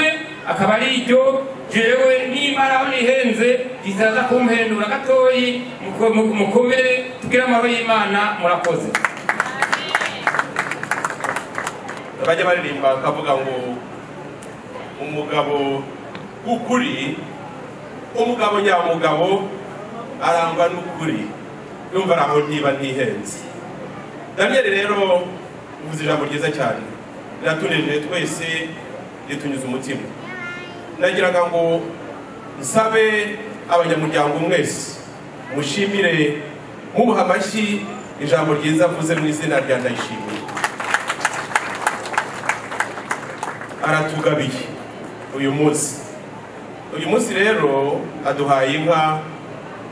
natumwe akaba ari iryo jewe nimara aho nihenze rizaza kumhendura gatoyi muko- mu- mukomere tugire amahoro y'imana murakoze. Bajya baririmba bakavuga ngo umugabo w'ukuri umugabo nyamugabo arangwa n'ukuri. Yumva ari aho ntiba ntihenze daniyeli rero uvuze ijambo cyane. Riratunejeje twese ritunyuze umutima. Nagiraga ngo nsabe abanyamuryango mwese mushimire mubuha amashyi ijambo ryiza avuze mu izina rya ndayishimiye. Aratugabiye uyu munsi. Uyu munsi rero aduhaye inka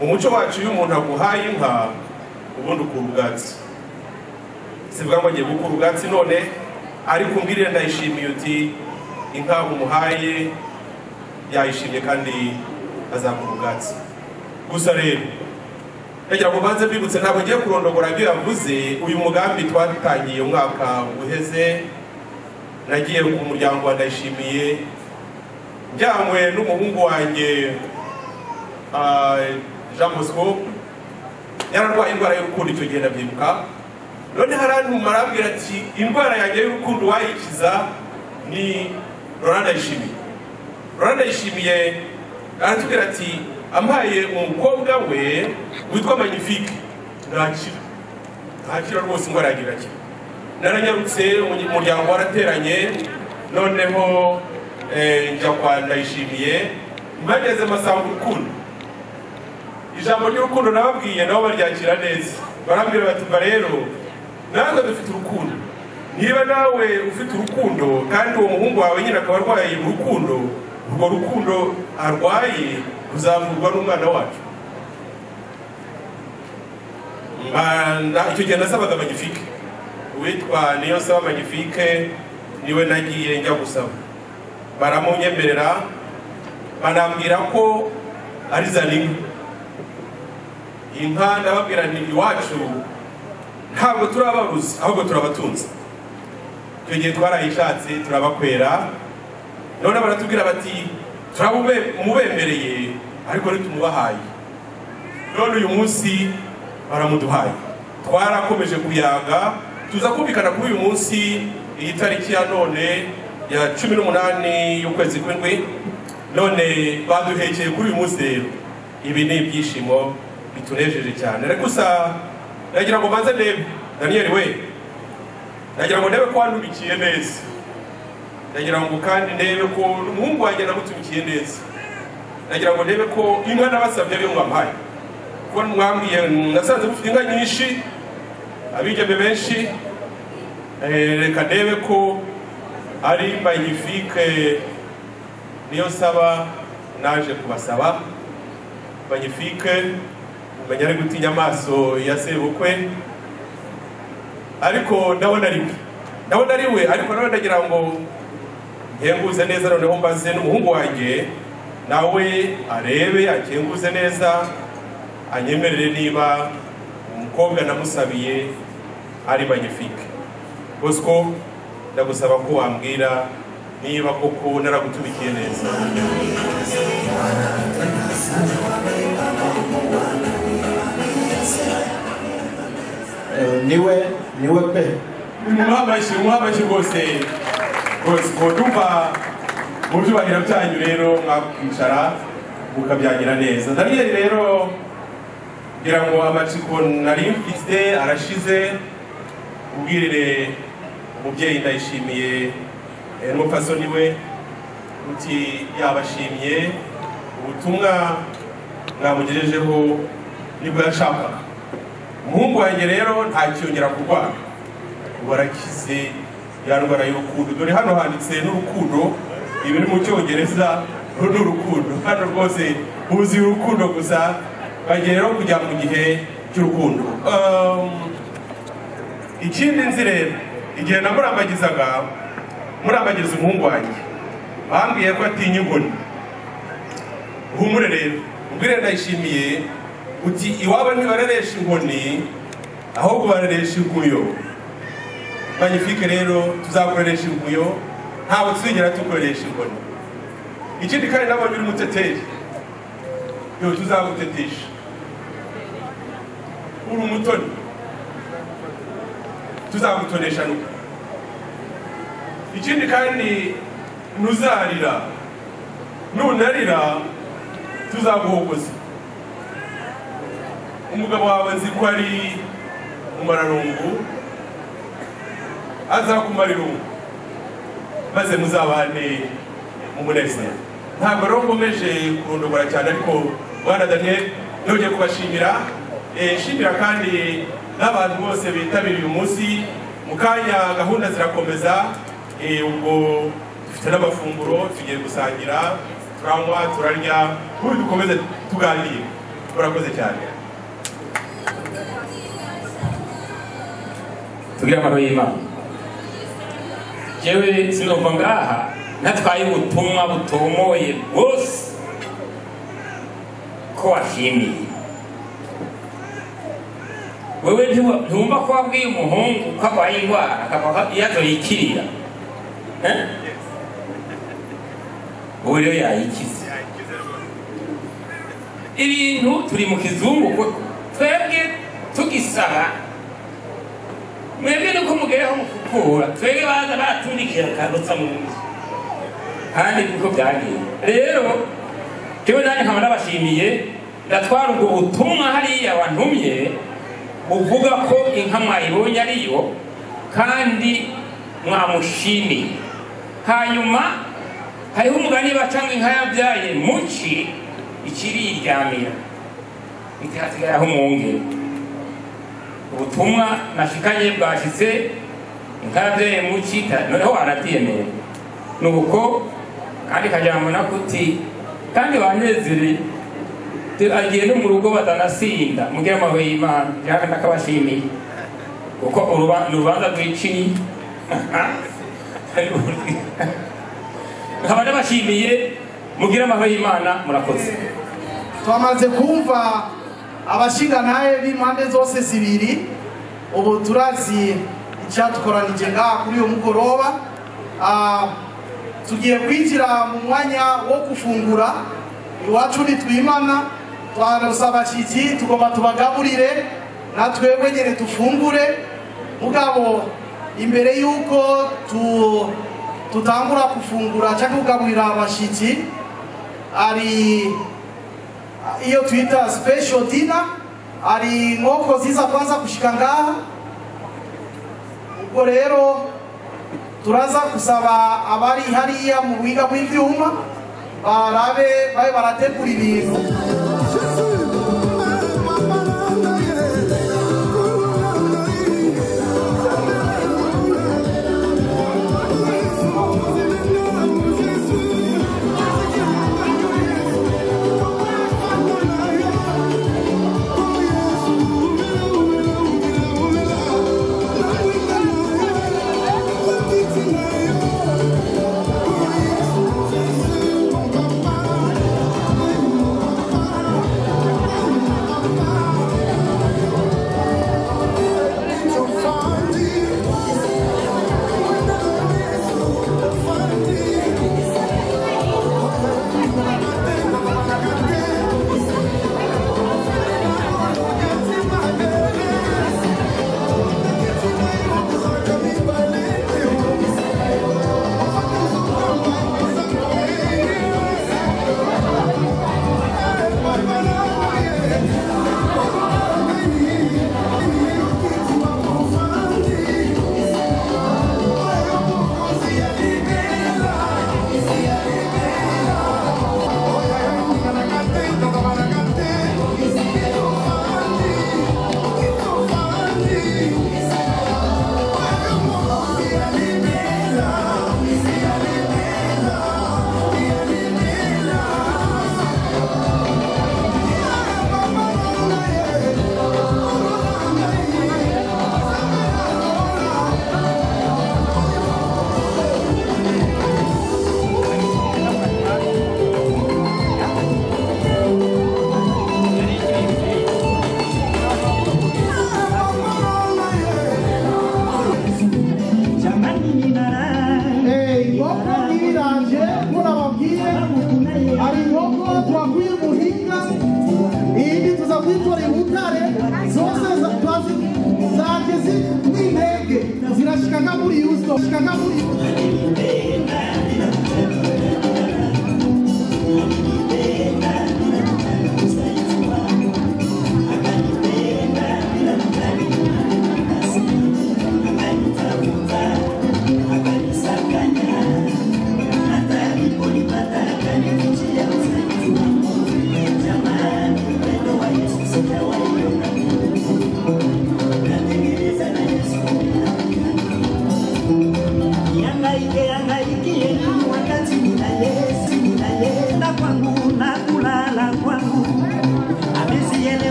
mu muco wacu iyo umuntu aguhaye inka ubundi ukura ubwatsi. Sivuga ngo agiye gukura ubwatsi none ariko umbwirire ndayishimiye uti inka umuhaye yayishimye kandi azakura ubwatsi. Gusa rero ndagira ngo mbanze mbibutse ntabwo ngiye kurondogora ibyo yavuze uyu mugambi twatangiye umwaka uheze nagiye ku muryango wa ndayishimiye njyanywe n'umuhungu wanjye ah, jean bosco yararwaye indwara y'urukundo icyo gihe ndabyibuka. None harantuma arambwira ati indwara yanjye y'urukundo wayikiza ni rora ndayishimiye rora ndayishimiye aratubwira ati ampaye umukobwa we witwa magnifique. Ntakira ntakira rwose indwara yanjye irakira naranyarutse umu- umuryango warateranye noneho eh, njya kwa ndayishimiye mpageze masanga urukundo ijambo ry'urukundo nababwiye nabo baryakira neza. Barambwira bati mba rero natwe dufite urukundo. Niba nawe ufite urukundo kandi uwo muhungu wawe nyine akaba arwaye urukundo urwo rukundo arwaye ruzavurwa n'umwana wacu. Icyo gihe nasabaga magnifique uwitwa niyo saba magnifique ni we nagiye njya gusaba. Baramunyemerera banambwira ko ari zaninka inka ndababwira iwacu ntabwo turabaruzi ahubwo turabatunze. Icyo gihe twarayishatse turabakwera. None baratubwira bati turamubemereye ariko ntitumubahaye. None uyu munsi baramuduhaye. Twarakomeje kuyaga tuza kumvikana kuri uyu munsi iyi tariki ya none ya cumi n'umunani y'ukwezi kw'indwi. None baduhekeye kuri uyu munsi rero. Ibi ni ibyishimo bitunejeje cyane. Ariko gusa nagira ngo mbanze ndebe. Daniyeli we. Nagira ngo ndebe ko wandumikiye neza. Nagira ngo kandi ndebe ko umuhungu wanjye namutumikiye neza. Nagira ngo ndebe ko inka nabasabye ariyo mwampaye kuko mwambwiye nasanze mufite inka nyinshi abigeme benshi. Eh, reka ndebe ko ari magnifique niyo saba naje kubasaba. Magnifique umenya ari gutinya amaso ya sebukwe. Ariko ndabona ari we. Ndabona ari we ariko nawe ndagira ngo nkenguze neza noneho mbaze n'umuhungu wanjye nawe arebe akenguze neza anyemerere niba umukobwa namusabiye ari magnifique. Bosco ndagusaba ko wambwira niba koko naragutumikiye neza. Ni we ni we pe. Umuhamashyi umuhamashyi rwose ndumva mu byubahiro byanyu rero mwakwicara mukabyagira neza. Daniyeli rero ngira ngo amatsiko nari mfite arashize ubwirire umubyeyi ndayishimiye. Eh, n'umupfasoni we uti yabashimiye. Ubutumwa mwamugejejeho ni bwo yashakaga. Umuhungu wanjye rero ntakiyongera kurwara ubu arakize ya ndwara y'urukundo. Dore hano handitse n'urukundo ibi ni mu cyongereza ni urukundo. Hano rwose huzuye urukundo gusa bagiye rero kujya mu gihe cy'urukundo. Um, ikindi nzi rero igihe namurambagizaga murambagiriza umuhungu wanjye. Bambwiye ko atinya inkoni. Rero. Ubwire ndayishimiye uti iwabo ntibareresha inkoni ahubwo bareresha inkuyo. Magnifique rero tuzakoresha inkuyo ntabwo tuzigera dukoresha inkoni. Ikindi kandi nabonye uri muteteri yo tuzagutetesha uri umutoni. Tuzagutonesha nuko ikindi kandi ntuzarira. Nunarira tuzaguhogoza. Umugabo wawe nzi ko ari umararungu azakumara irungu maze muzabane umunezero ntabwo rero nkomeje kurondogora cyane ariko bwana daniel nongeye kubashimira. Eh, shimira kandi n'abantu bose bitabiriye uyu munsi. Mu kanya gahunda zirakomeza. Eh, ubwo dufite n'amafunguro tugiye gusangira turanywa turarya ubu dukomeze tuganire. Murakoze cyane. Tugire amahoro y'imana jewe sinumva ngaha natwaye ubutumwa butomoye bwose. Ko washimiye? Wewe ntiwumva ko wabwiye umuhungu ko arwaye indwara akava yazo yikirira Eh? ubu rero yayikize. Ibintu turi mu kizungu twebwe tugisaba mwebwe nuko mugereho mukukura twebwe baza baratundikira akarutsa mu nzu. Kandi niko byagiye. Rero jewe nanjye nkaba nabashimiye ndatwara ubwo butumwa hariya wantumye buvuga ko inka mwayibonye ariyo kandi mwamushimiye. Hanyuma hariho umugani baca ngo inka yabyaye muci ikiriryamira itihasigaraho umwungere ubutumwa nashikanye bwashitse inka yabyaye muci ta- noneho wanabyemeye ni uko kandi kajambo nakuti kandi banezere agiye no mu rugo batanasinda mugire amahoro y'imana. Jaka ndakabashimiye. Kuko urubanza rwiciye nkaba ndabashimiye mugire amahoro y'imana murakoze. Twamaze kumva abashingantahe b'impande zose zibiri ubu turazi icyadukoranije ngaha kuri uyu mugoroba. Ah, tugiye kwinjira mu mwanya wo gufungura. Iwacu nitwimana twaronse abashyitsi tugomba tubagaburire natwebwe nyine dufungure mugabo imbere y'uko tu- tutangura gufungura cyangwa kugaburira abashyitsi ari iyo twita special dinner. Hari inkoko ziza kwanza kushika ngaha ubwo rero turaza gusaba abari hariya mu buhinga bw'ivyuma barabe babe barategura ibintu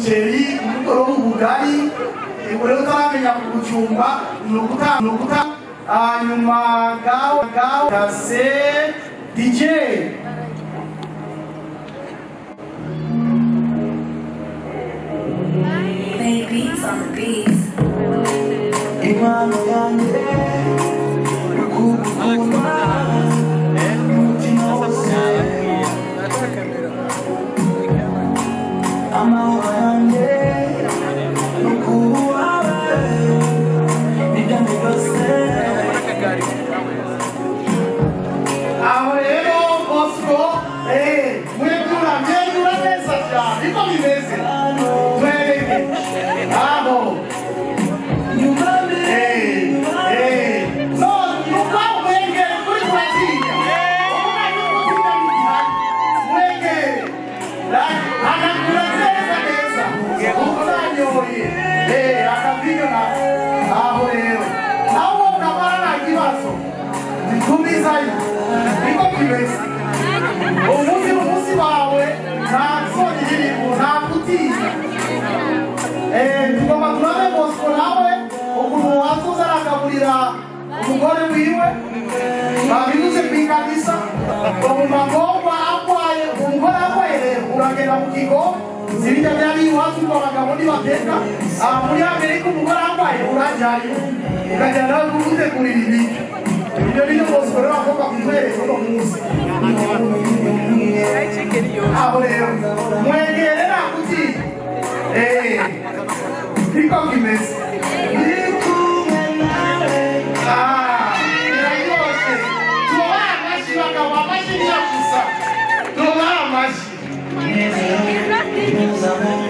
umuceri umugore wo mu bugari urebe utaramenya kugucumba ni uguta hanyuma gawo gawo gase dije kalisa omumagoogwa akwaye kungole akwere kulagera mukiko watu summer.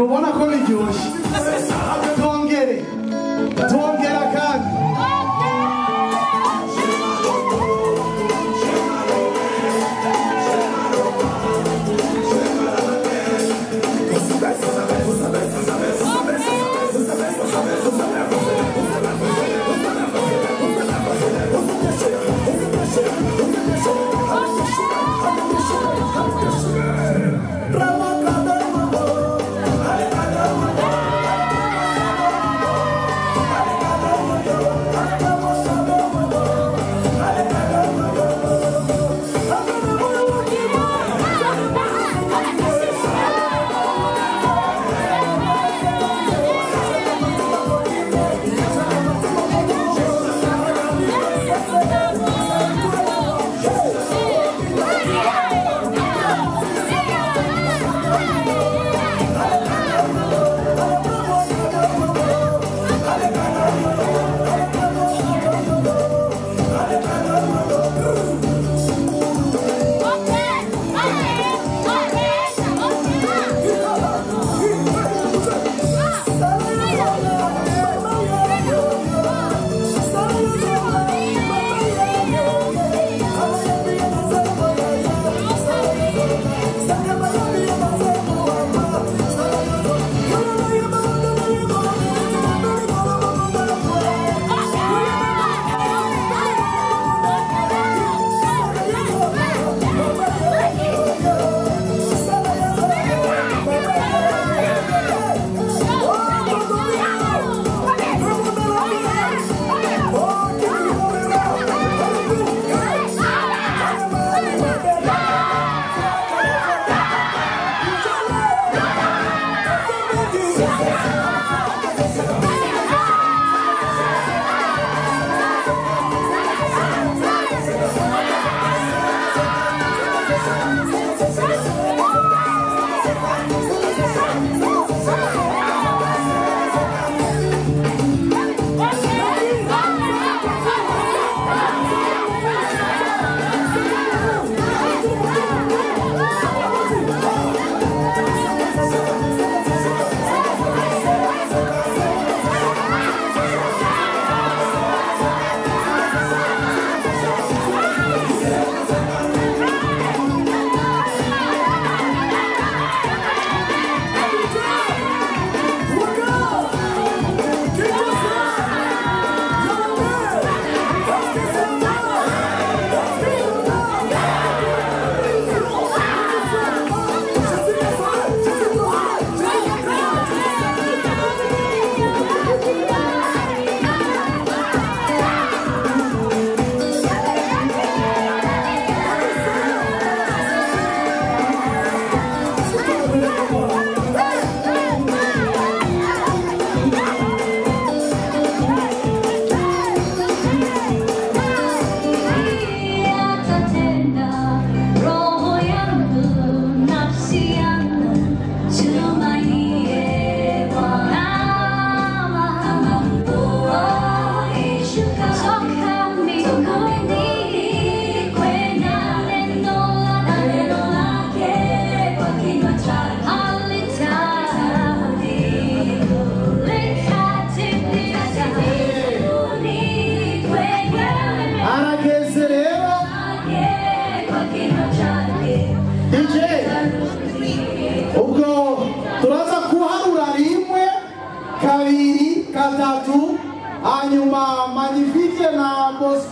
rero ntibubona ko biryoshye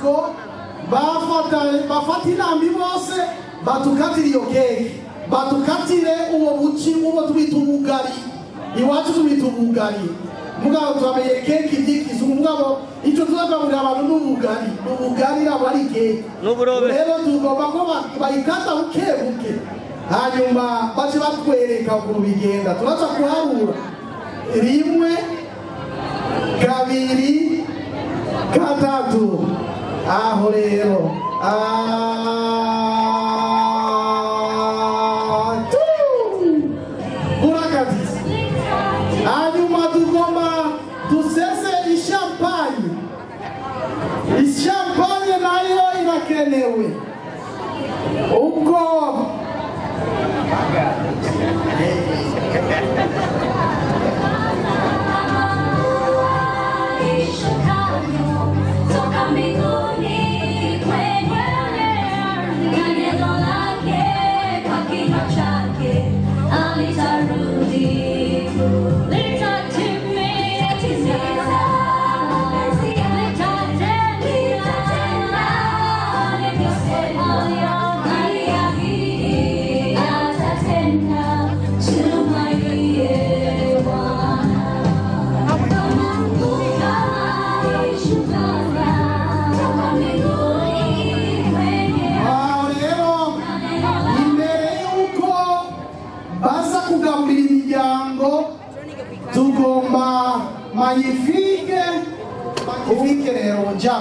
bosco bafata inambi bose batukatire iyo keke. Batukatire uwo buci uwo twita ubugari iwacu tubita ubugari mugabo turamenye keke ibyikizungu mugabo icyo tuzagaburira abantu ni ubugari ni ubugari ntabwo ari keke. Rero tugomba ko ba- bayikata buke buke. Hanyuma bace batwereka ukuntu bigenda. Turaza kuharura. Rimwe kabiri gatatu. Aho rero Ah, tu! urakatiza hanyuma tugomba dusese ishampanye ishampanye nayo irakenewe ubwo magnifique. Magnifique rero jya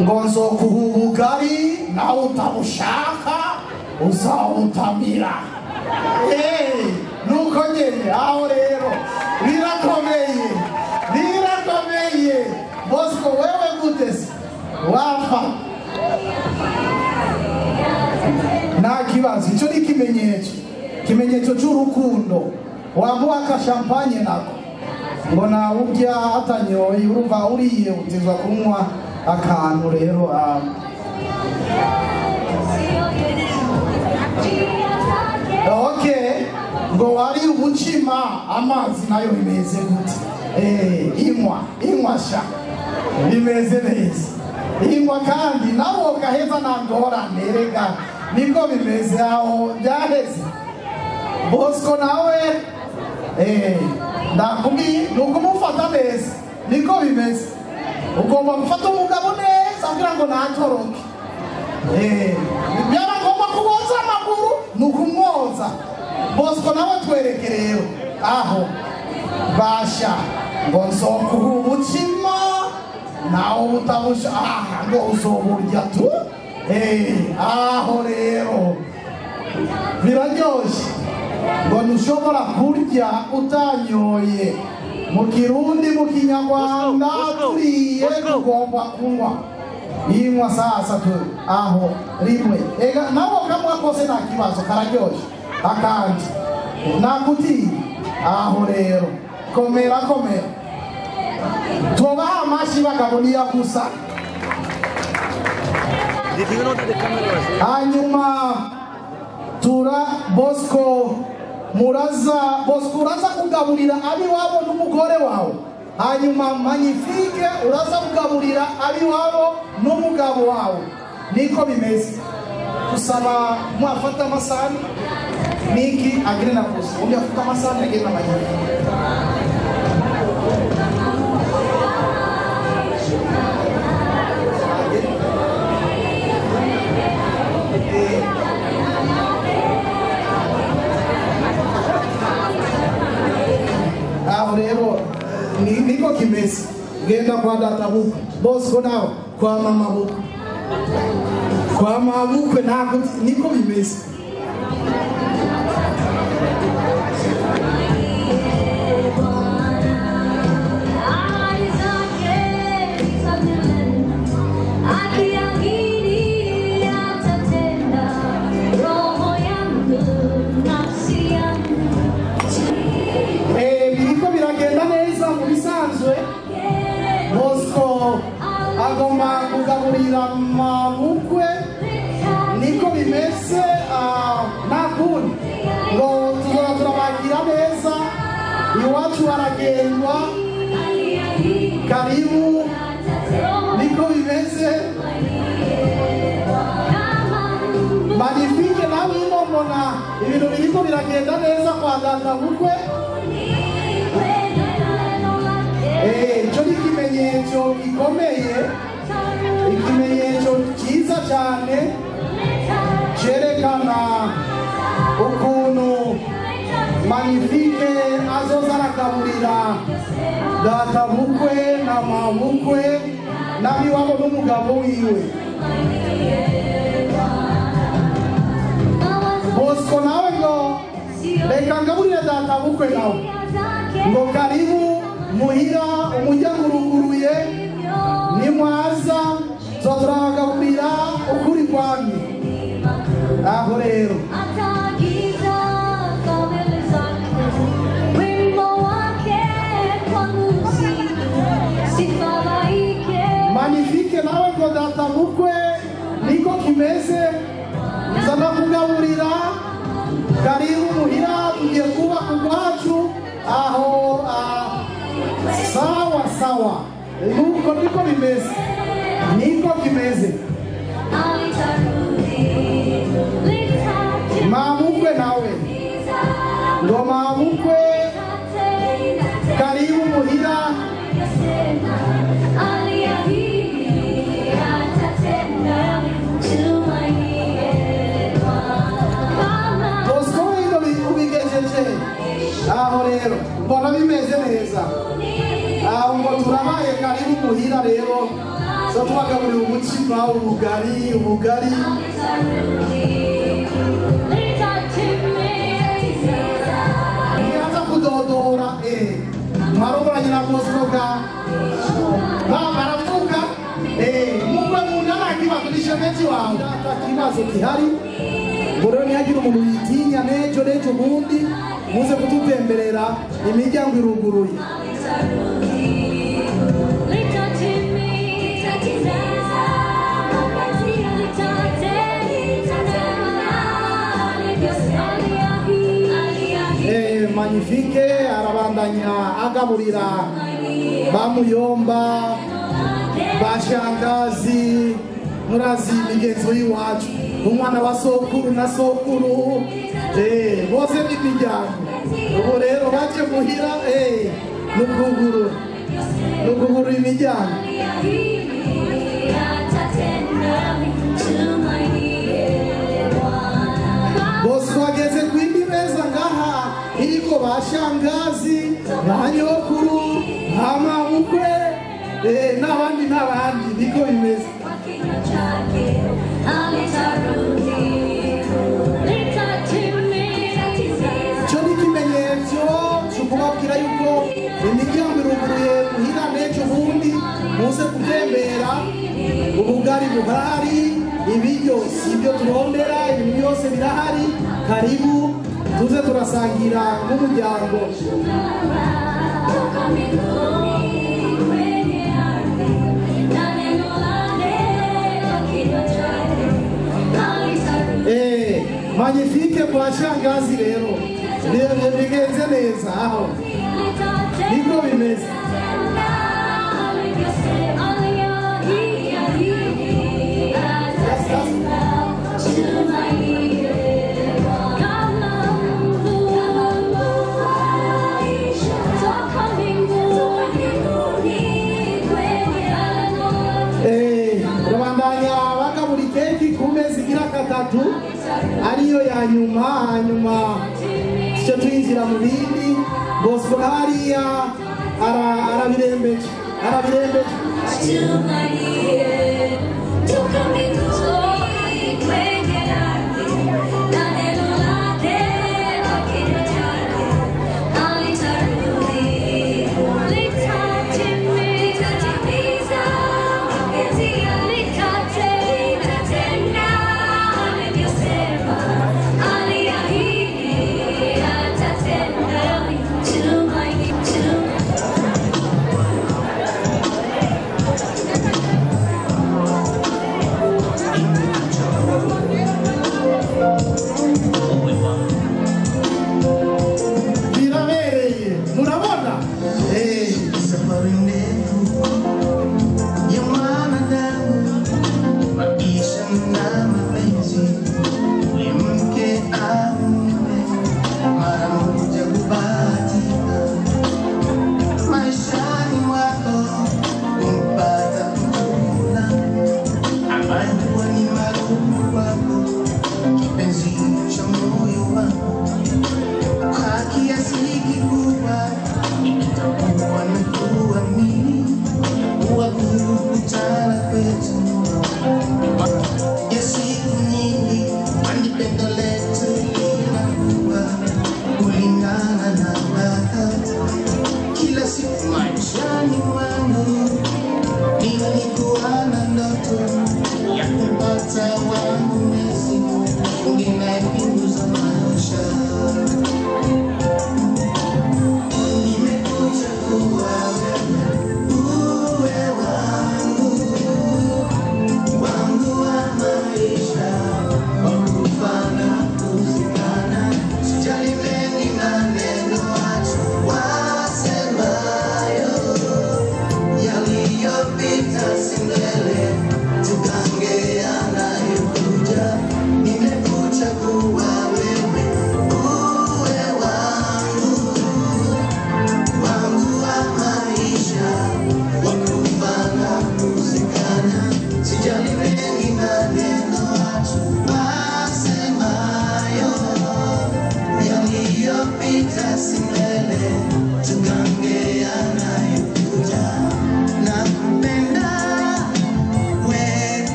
ngo nzokuha ubugari nawe utabushaka uzawutamira nuko nyene aho rero. Birakomeye birakomeye bosco wewe gute se wapfa nta kibazo icyo ni ikimenyetso ikimenyetso cy'urukundo wamuha akashampanye nako. Ngo nawe urya atanyoye urumva uriye utizwa kunywa akantu rero ah, okay ngo wari ubucima amazi na yo bimeze gute? Eh, inywa inywa sha. Bimeze neza. Inywa kandi nawe gaheza nta ngorane rega. Niko bimeze aho byaheze. Bosco nawe? Eh, ndakubwiye ni ukumufata neza niko bimeze. Ugomba gufata umugabo neza kugira ngo ntatoroke Eh, byaba ngombwa kuboza amaguru ni ukumwoza bosco nawe twereke rero aho basha ngo nzokuha ubucima nawe utabusha. Aha ngo uzoburya tu? Eh, aho rero. Biraryoshye. Ngo ntushobora kurya utanyoye mu kirundi mu kinyarwanda turiye tugomba kunywa inywa sasa tu. Aho rimwe. Ega nabo kamwe kose nta kibazo kararyoshye akandi. Nakutiye aho rero. Komera komera. Tubaha amashyi bagaburiya gusa. Hanyuma tura bosco muraza bosco uraza kugaburira abiwabo n'umugore wawe. Hanyuma magnifique uraza kugaburira abiwabo n'umugabo wawe. Niko bimeze. Gusaba mwafata amasahani. Niki agire na bosco undi afite amasahani agire na magnifique. Aho rero ni- niko kimeze genda kwa data bukwe bosco nawe kwa mama bukwe kwa mama bukwe ntabwo niko bimeze kugaburira mabukwe niko bimeze nakuni nta kundi ngo tuzora turabakira iwacu haragendwa karibu niko bimeze. Manifike nawe ino mbona ibintu biriko biragenda neza kwa data mukwe. Icyo ico ni ikimenyetso gikomeye cyane cyerekana ukuntu manifike azoza aragaburira data bukwe na mabukwe n'abiwabo n'umugabo wiwe. Bosco nawe ngo reka ngaburire data bukwe nawe. Ngo karibu muhira umuryango uruguruye nimwaza zoturagaburira ukuri kwami aho rero. Manifike nawe ngo data mukwe niko kimeze. Nzana kugaburira karibu muhira tugiye kubaka urwacu aho ah, sawa sawa. Nuko niko bimeze kimeze mamukwe nawe. Ngo mamukwe karibu muhira aho zo tubagaburira umutsima ubugari ubugari ntiyaza kudodora eh mwarongoranye na bosco ga baba baravuga eh mukwe munda nta kibazo ni shemeji wawe kibazo gihari ngo rero ntihagire umuntu yitinya n'ejo n'ejo bundi muze kututemberera imiryango iruguruye magnifique arabandanya agaburira. Bamuyomba bashangazi murazi imigenzo y'iwacu. Umwana wa sokuru na sokuru. Eh, bose n'imiryango ubu rero baje muhira eh, nukugurura nukugurura imiryango. Bose ngaha iriko bashangazi banyokuru amabukwe eh, n'abandi n'abandi niko bimeze. Icyo ni ikimenyetso cyo kubabwira yuko imiryango iruguruye muhira n'ejo bundi muze gutembera ubugari buhari ibiryo si ibyo turondera ibintu byose birahari karibu. Tuze turasangira n'umuryango Eh, magnifique kwa shangazi rero Bi- bigenze neza aho niko bimeze ariyo ya nyuma hanyuma tuce twinjira mu bindi. Bosco hariya ara- arabirembeje arabirembeje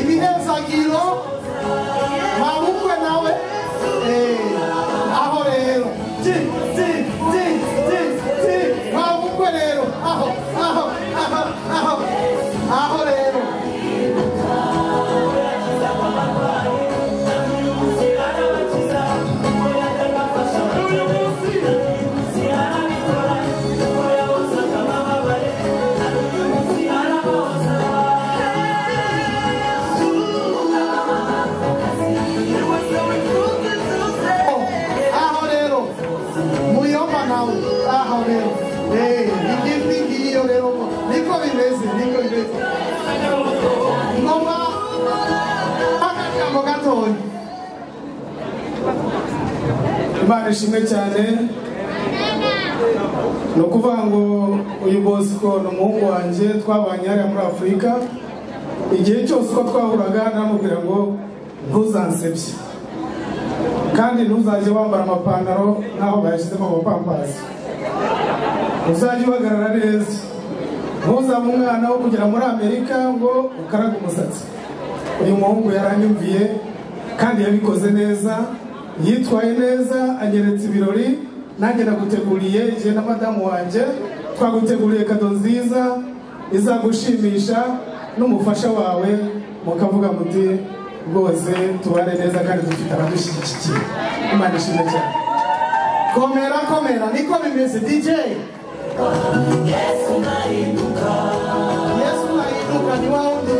ibihezagiro mabukwe imana ishimwe cyane ni ukuvuga ngo uyu bosco ni umuhungu wanjye twabanye hariya muri afurika igihe cyose uko twahuraga namubwira ngo ntuzansebye. Kandi ntuzajye wambara amapantaro nk'aho bayashyizemo amapampasi. Uzajye uhagarara neza. Ntuzabe umwana wo kugera muri amerika ngo ukaraga umusatsi. Uyu muhungu yaranyumviye kandi yabikoze neza. Yitwaye neza anyeretse ibirori. Nanjye naguteguriye igihe na madamu wanjye twaguteguriye kado nziza izagushimisha n'umufasha wawe mukavuga muti rwose tubane neza kandi dufite abadushyigikiye. Imana ishimwe cyane. Komera komera. Niko bimeze dj Yesu nainuka. yesu nahinduka ni wawe undi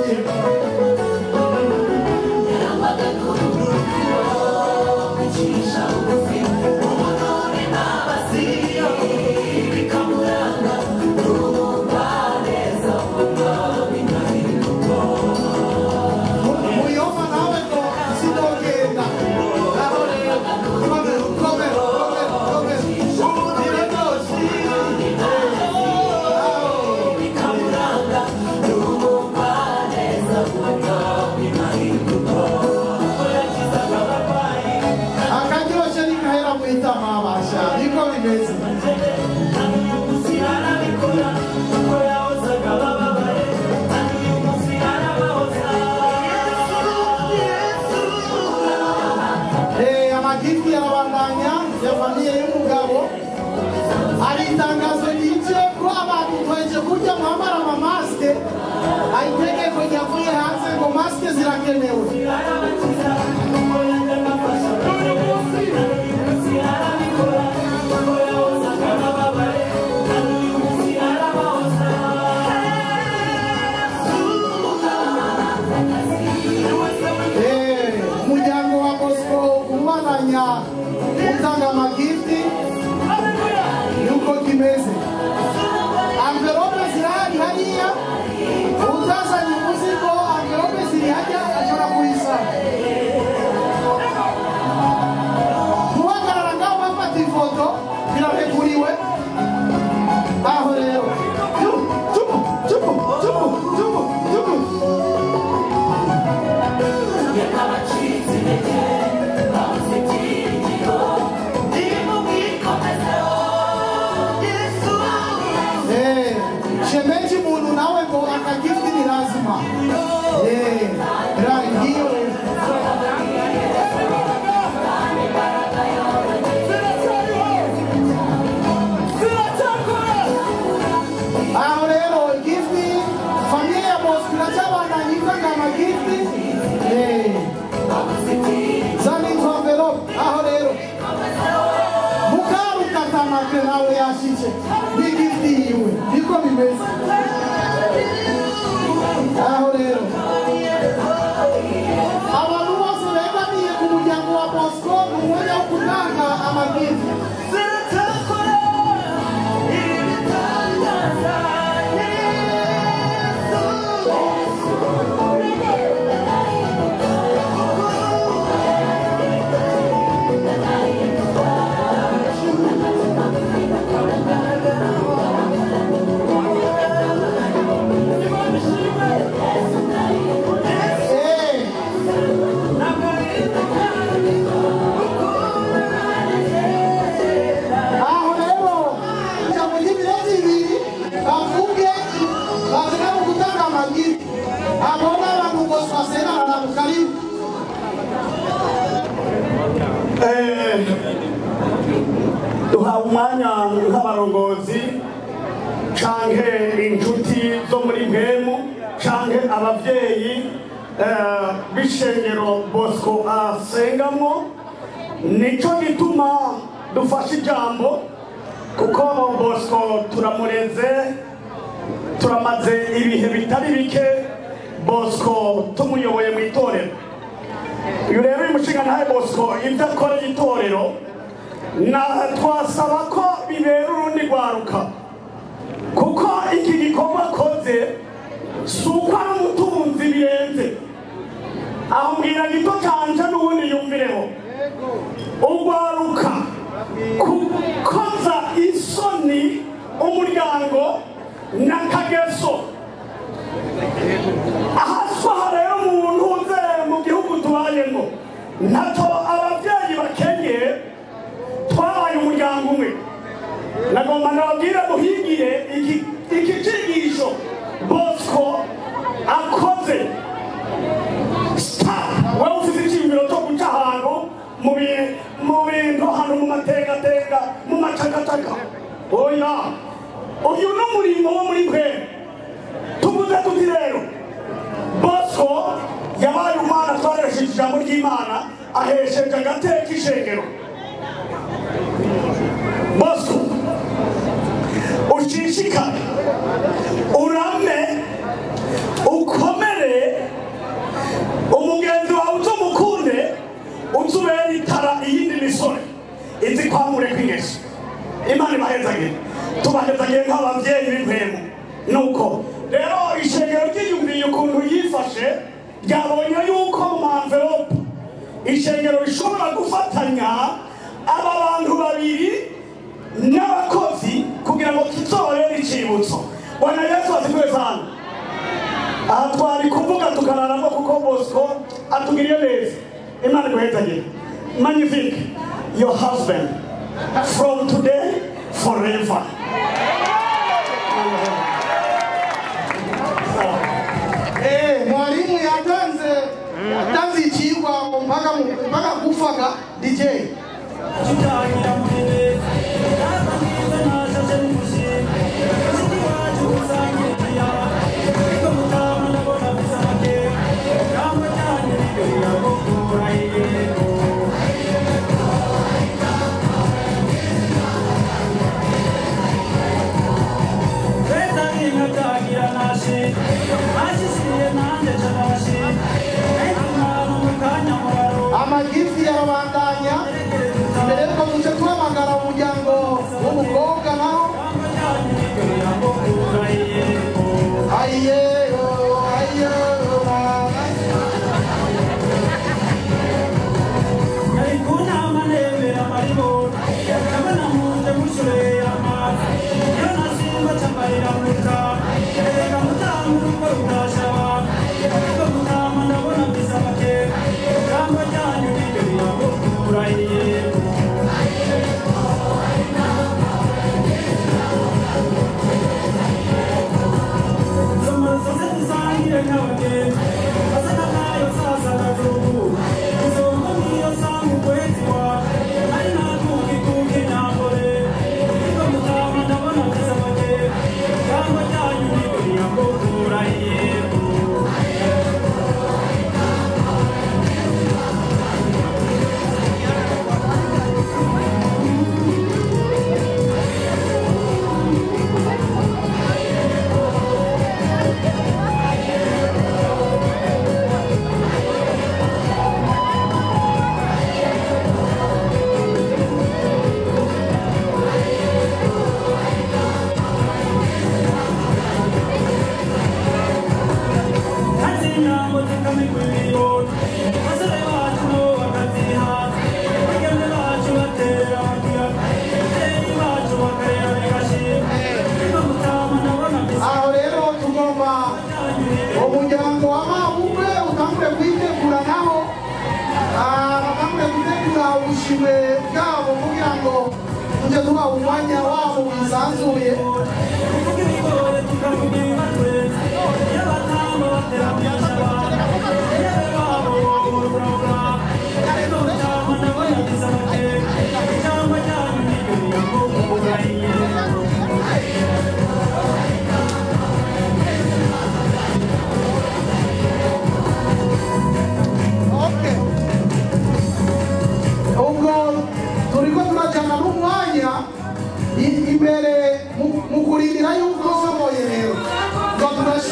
Mira que me. Yashyize n'igiti yiwe niko bimeze aho rero abantu bose begamiye ku muryango wa bosco ni umwanya wo kutanga amabwiriza umwanya nk'abarongozi canke inshuti zo muri mpemu canke abavyeyi eh, b'ishengero bosco asengamwo nico gituma dufashe ijambo kuko bosco turamureze turamaze ibihe bitari bike bosco tumuyoboye mu itorero. Uyu rero uyu mushinga ntahe bosco ibyo akoreye itorero twasaba ko bibera urundi rwaruka kuko iki gikorwa akoze si uko ari umutunzi birenze ahubwira gito canje n'ubundi yumvireho. Urwaruka gukoza isoni umuryango n'akageso ahaswa rero umuntu uze mu gihugu tubayemo ntacyo ababyeyi bakenye twabaye umuryango umwe nagomba nababwire muhigire iki- iki cigisho bosco akoze wowe ufite icyiyumviro cyo guca ahantu mu bi- mu bintu hano mu mategatega mu macakacaka oya uyu ni umurimo wo muri mwe tuvuze tuti rero bosco yabaye umwana twaresheje ijambo ry'imana ahesheje agateka ishengero. Bosco ushishikare urame ukomere. Umugenzi wawe uzumukunde uzubera itara iyindi misore izi kwamure kw'ingeso imana ibahezagire tubahezagire nk'ababyeyi b'impemu nuko. Rero ishengero ryiyumviye ukuntu yifashe ryabonye yuko mu mamverope ishengero rishobora gufatanya aba bantu babiri n'abakozi kugira ngo kitobere icibutso. Bwana yesu asigwe sana. Aha twari kuvuga tukararamo kuko bosco atugiriye neza. Imana iguhezagire magnifique. Your husband from today forever. Eh, mwalimu yatanze yatanze ikigwa mpaka mu- mpaka kufaga DJ amagifi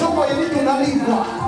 ngo turashoboye nitunanirwa basha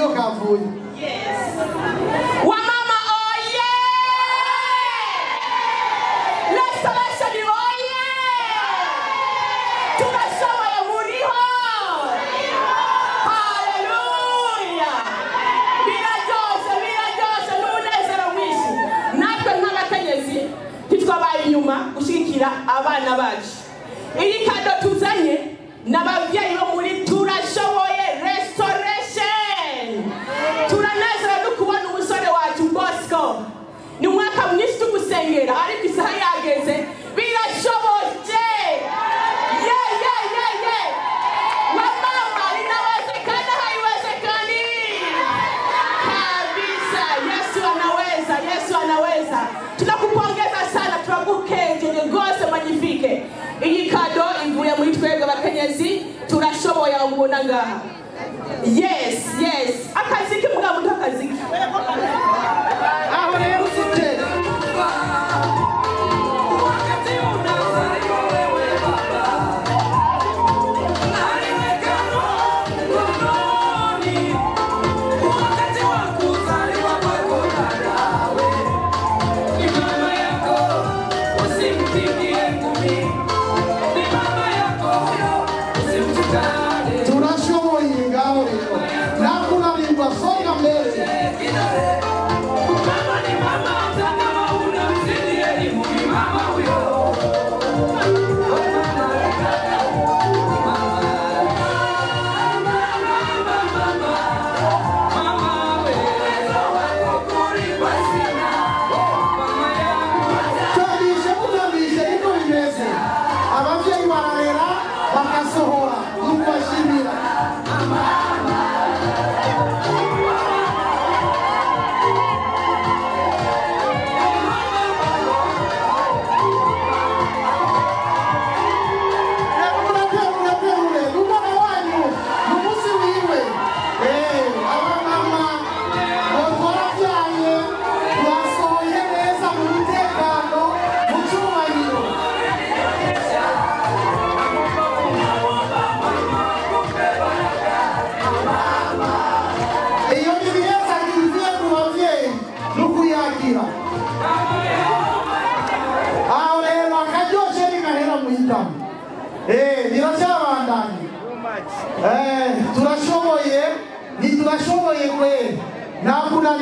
you have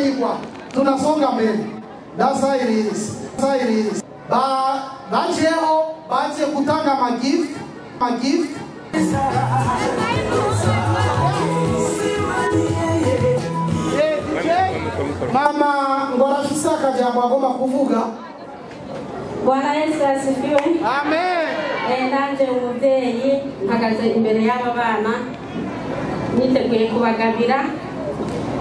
kunanirwa tunasonga mbele. Ndasayirisi sayirisi ba baciyeho baciye gutanga amagift amagift mama ngo arafise akajambo agomba kuvuga Bwana Yesu asifiwe. Amen. Eh, nanje umubyeyi mpagaze imbere y'aba bana. Niteguye kubagabira.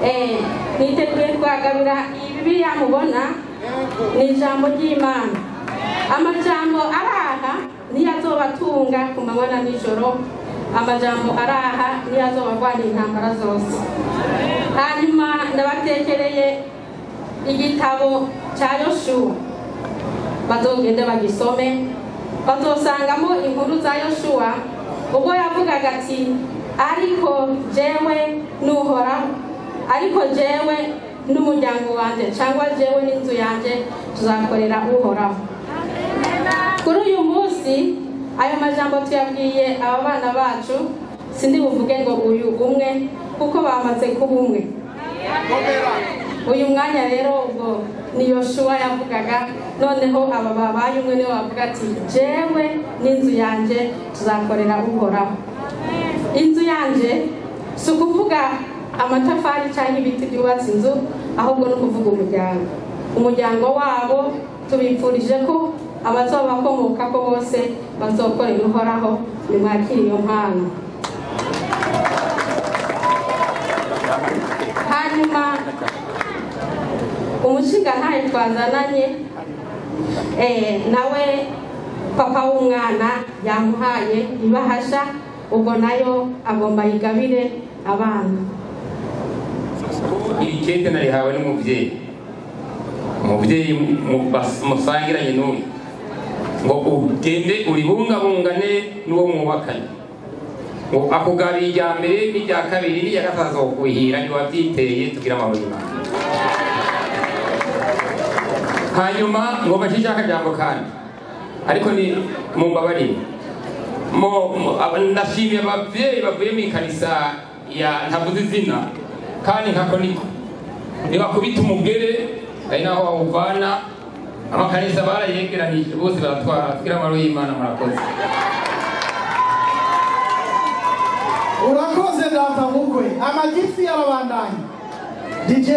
Eh, niteguye kubagabira ibibiliya mubona. Ni ijambo ry'imana. Amajambo araha niyo azobatunga ku manywa na nijoro. Amajambo araha niyo azobarwanya intambara zose. Hanyuma ndabatekereye igitabo cya yoshuwa bazogende bagisome. Bazosangamo inkuru za yoshuwa ubwo yavugaga ati ariko jewe nuhoraho ariko jewe n'umuryango wanjye cyangwa jewe n'inzu yanjye tuzakorera uhoraho. Kuri uyu munsi ayo majambo tuyabwiye aba bana bacu sindi buvuge ngo uyu umwe kuko bamaze kuba umwe. Uyu mwanya rero ubwo ni yoshuwa yavugaga noneho aba babaye umwe ni we bavuga ati jewe n'inzu yanjye tuzakorera uhoraho. Inzu yanjye si ukuvuga amatafari cyangwa ibiti byubatse inzu ahubwo ni ukuvuga umuryango. Umuryango wabo tubifurije ko abazobakomoka ko bose bazokorera uhoraho nimwakire iyo mpano. Hanyuma umushinga ntayo twazananye eh, nawe papa w'umwana yamuhaye ibahasha ubwo na yo agomba yigabire abana. Iri kete narihawe n'umubyeyi umubyeyi mu- musangiranye n'uyu ngo ugende uribungabungane n'uwo mwubakanye. Ngo akugabiye irya mbere n'irya kabiri n'irya gatatu azokuhira ntiwabyiteye tugira amahoro y'imana hanyuma ngo bashishe akajambo kandi ariko ni aba- ndashimiye ababyeyi bavuye mu ikarisa ya ntavuze izina kandi nkako niko. Nibakubita umugere ari naho bawuvana amakanisa barayegeranije bose baratwara. Tugira amahoro y'imana murakoze. Urakoze data mukwe amagifi yarabandanye dj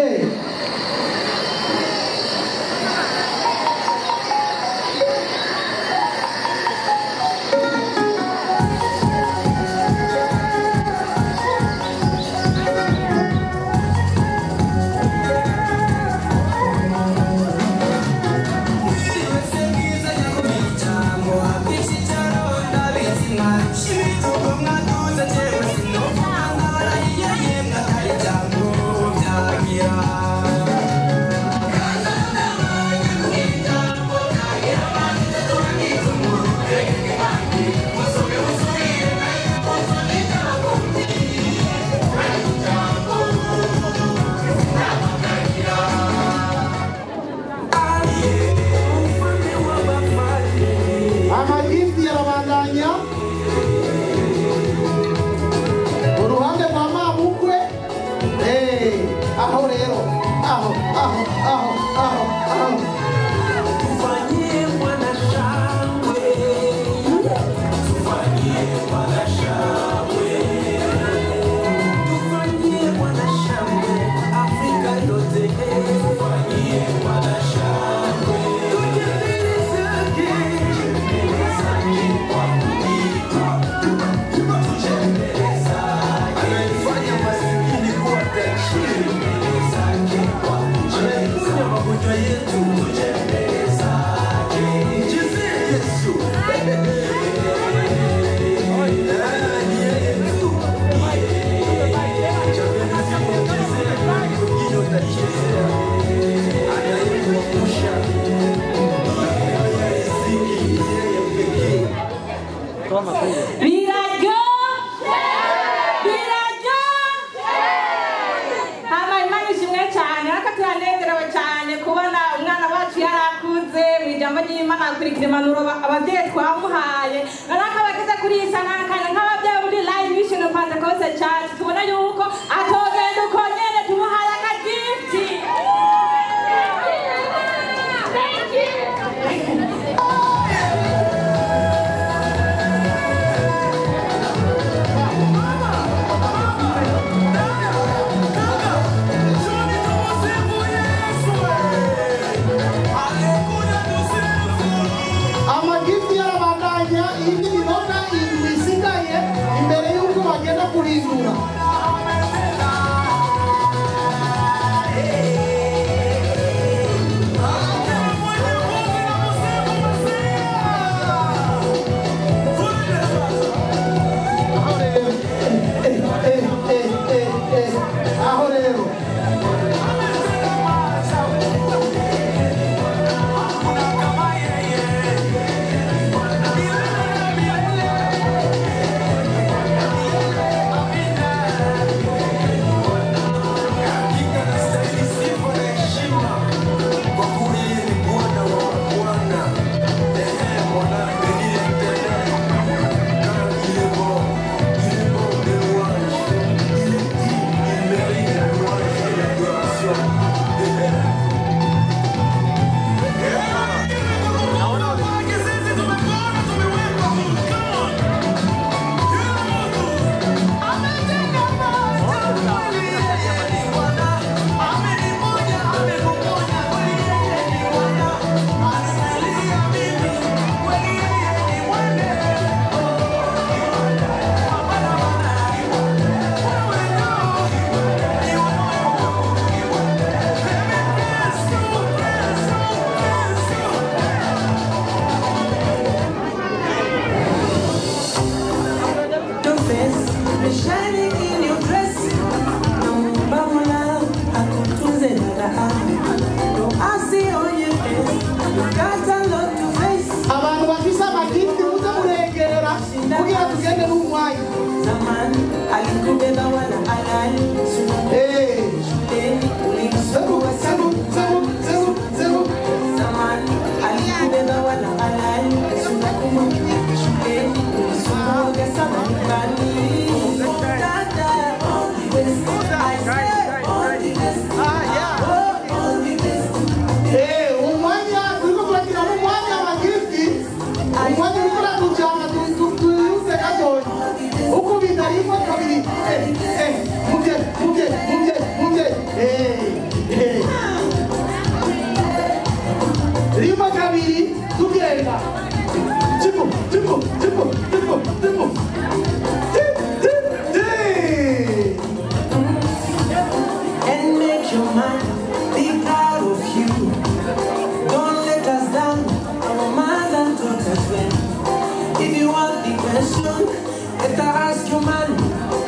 Okay.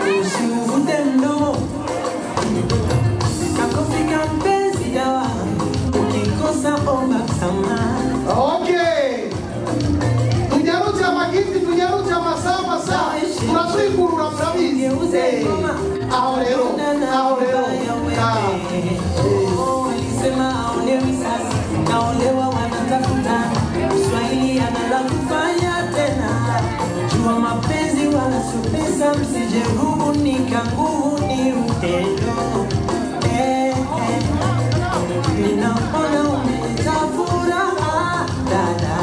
If you not know Nakofika mpenzi dawa Ukikosa omba msamaha Okay Tujarudi Kwa mapenzi wala subisa, msije huunika nguvu ni utendo eh, eh. Ninaona umeleta furaha dada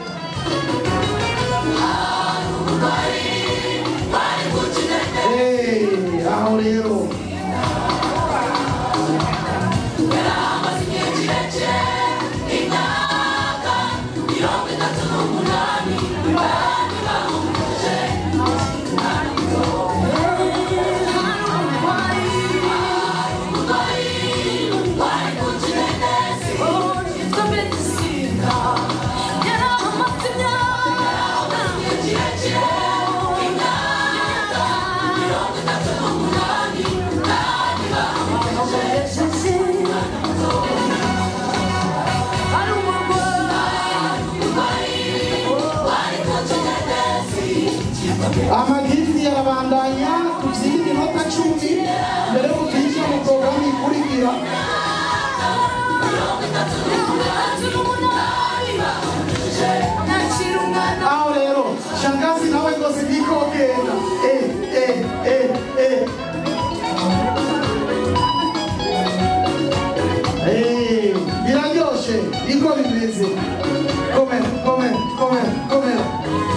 come, comen, come comen.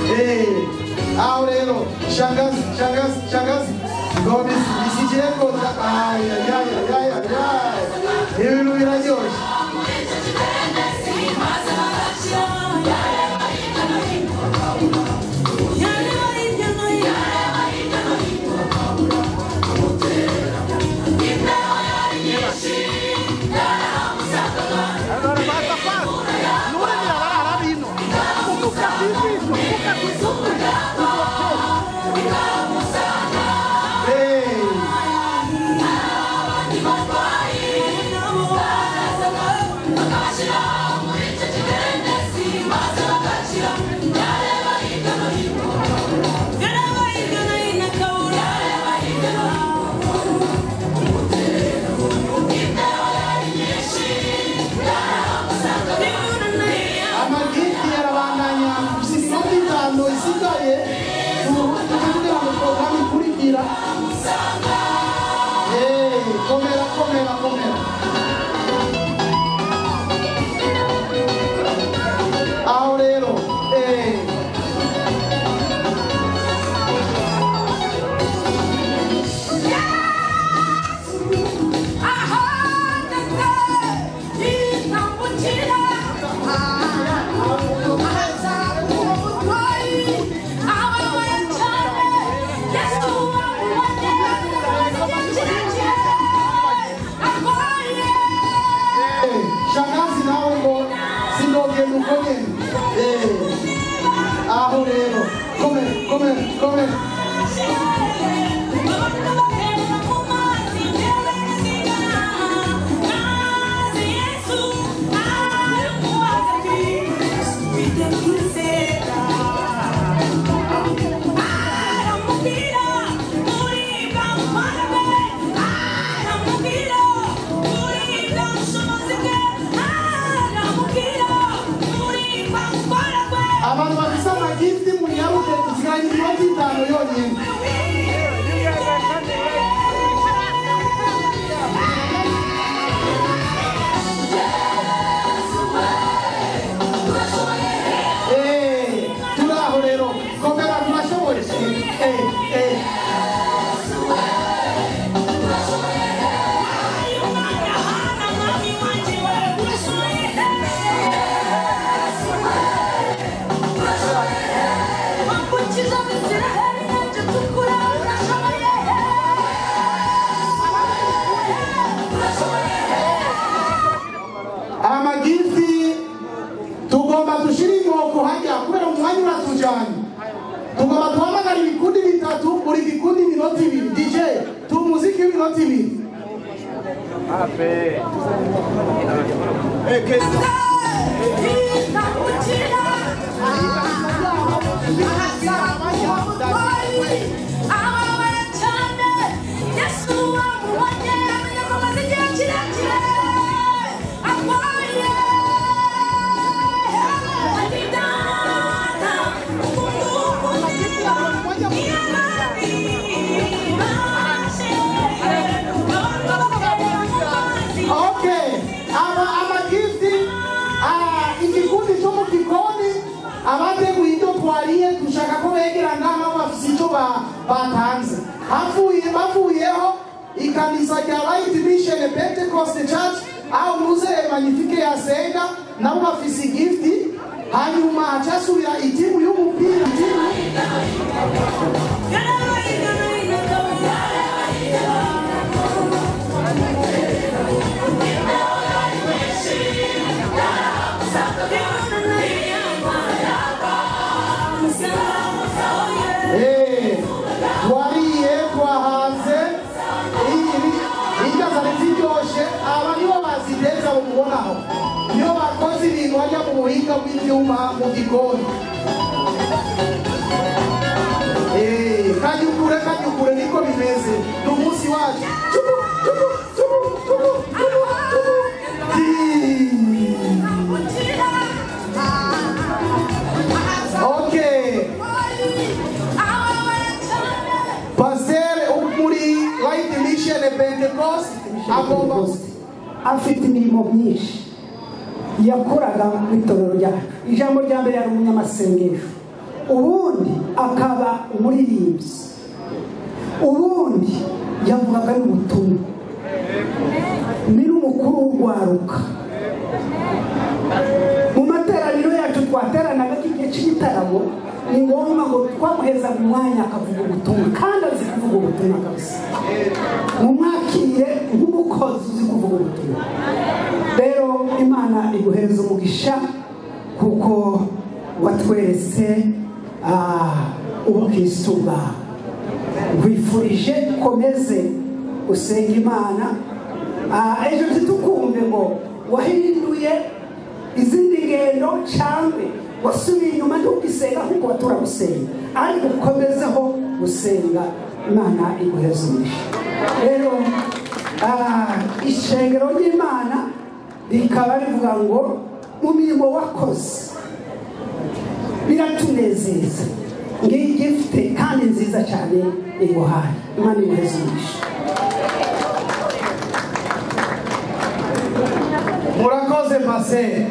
Hey, Aurelo, Chagas, Chagas, Chagas. Gomes, Vicente Ai, ai, ai, ai, ai. Aleluia, Deus. Twateranaga igihe cy'igitaramo ni ngombwa ngo twamuhezaga umwanya akavuga ubutumwa kandi azi kuvuga ubutumwa kabisa. Mumwakire nk'umukozi uzi kuvuga ubutumwa rero imana iguhereza umugisha kuko watweretse ah, ubukristu bwawe nkwifurije ukomeze usenga imana. Ah, ejo ntitukumve ngo wahinduye izindi ngendo cyangwa wasubiye inyuma ntugisenga nk'uko watura gusenga ariko ukomezeho gusenga imana iguheza umugisha. Rero ah, ishengero ry'imana rikaba rivuga ngo mu mirimo wakoze biratunezeza. Ngiyi gifite kandi nziza cyane iguhaye. Imana iguheza umugisha. Murakoze paseri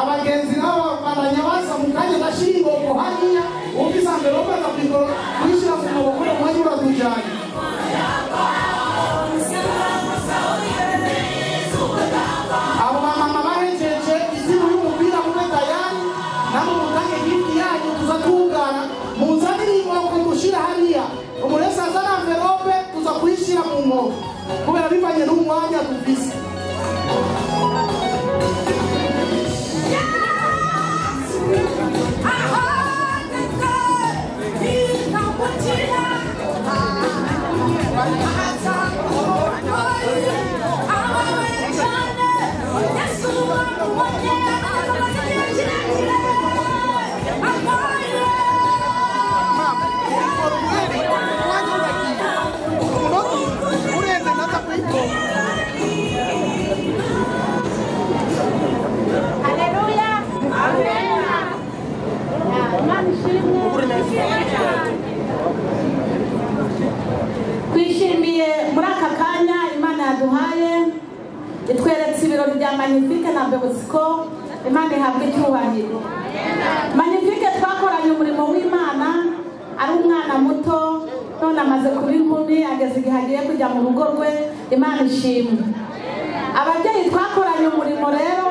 abagenzi nabo baranya baza mu kanya gashingo ko hariya ufise amvelope akabwirwa kwishyira mu maboko Watu wa kujali abo bamama bahejeje isimu y'umupira mube tayari namwe mutange gifti yanyu tuza tungana muza n'imwogo gushira hariya umuresi azana Haleluya. Amen. Imana ishimwe. Twishimiye muri aka kanya imana yaduhaye itweretse ibirori bya manifike na bebusiko imana ihabwa icyubahiro. Manifike twakoranye umurimo w'imana ari umwana muto none amaze kuba inkumi ageze igihe agiye kujya mu rugo rwe imana ishimwe. Ababyeyi twakoranye umurimo rero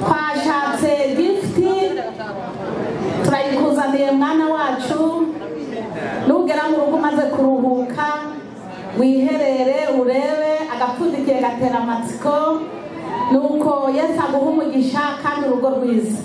twashatse gifuti turayikuzaniye mwana wacu nugera mu rugo wiherere urebe agapfundikiye gatera amatsiko nuko yesu aguha umugisha kandi urugo rwiza.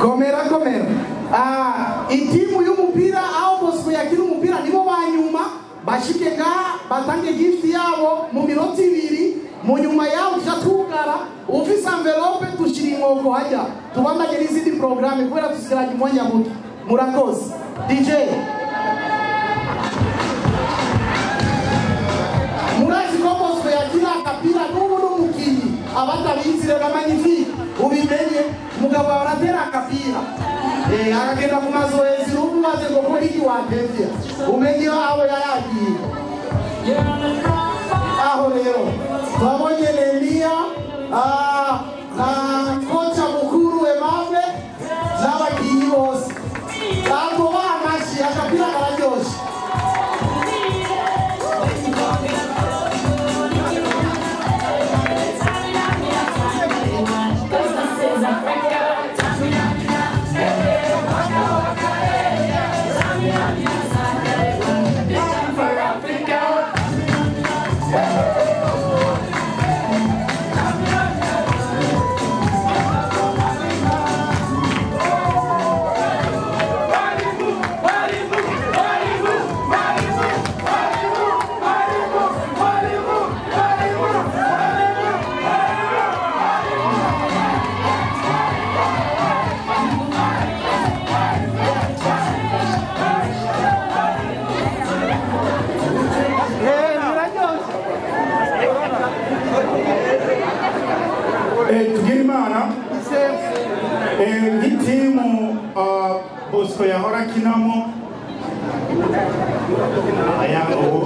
Komera komera Ah, itimu y'umupira aho bosco yakina umupira nibo ba nyuma bashike ngaha batange gifti yabo mu minota ibiri. Mu nyuma yaho tutatugara ufise envelope tushira inkoko hajya tubandanye n'izindi porogaramu kubera tusigaranye umwanya muto murakoze dj murazi ko bosco yakina akapira n'ubu n'umukinyi abatabizi rero magnifique ubimenye umugabo wawe aratera akapira Eh, akagenda ku mazoezi n'ubu umaze ngo ko hiki watevye umenye aho yaragiye aho rero Pamoja na Elia aya ubu